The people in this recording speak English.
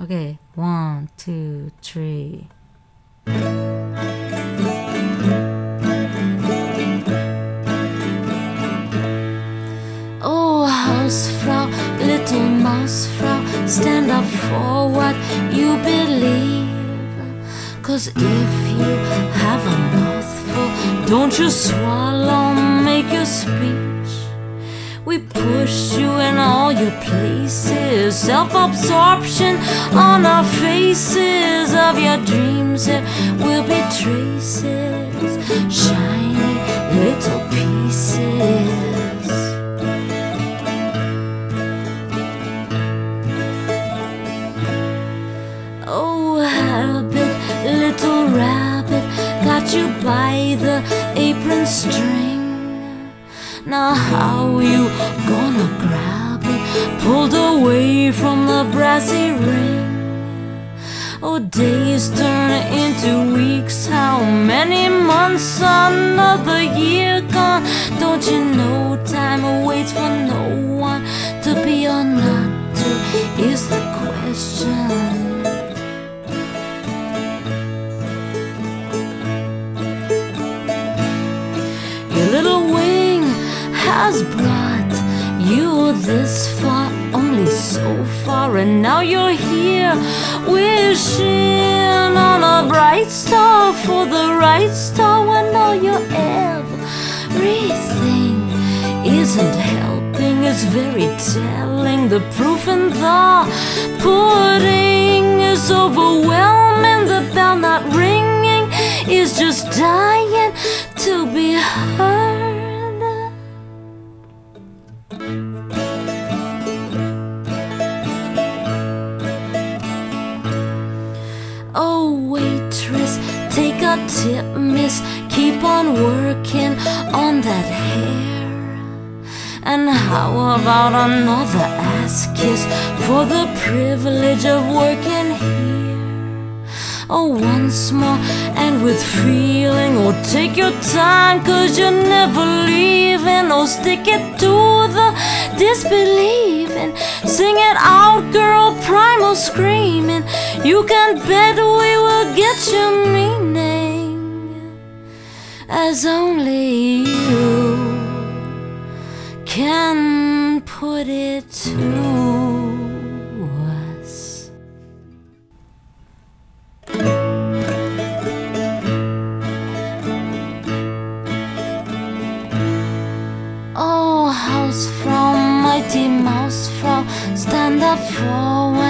Okay, one, two, three. Oh, Hausfrau, little Mausfrau, stand up for what you believe. Cause if you have a mouthful, don't you swallow, make your speech. We push you in all your places, self absorption on our faces of your dreams. It will be traces, shiny little pieces. Oh, rabbit, little rabbit, got you by the apron string. Now, how you gonna grab? Pulled away from the brassy ring. Oh, days turn into weeks. How many months? Another year gone. Don't you know time waits for no one to be or not to? Is the question. Your little wing has brought you this far, so far, and now you're here wishing on a bright star for the right star when all your everything isn't helping. It's very telling. The proof in the pudding is overwhelming. The bell not ringing is just dying to be heard. Oh, waitress, take a tip, miss. Keep on working on that hair. And how about another ass kiss for the privilege of working here? Oh, once more and with feeling. Oh, take your time, cause you're never leaving. Oh, stick it to the disbelieving. Sing it out, girl, primal screaming. You can bet we will get your meaning. As only you can put it to up for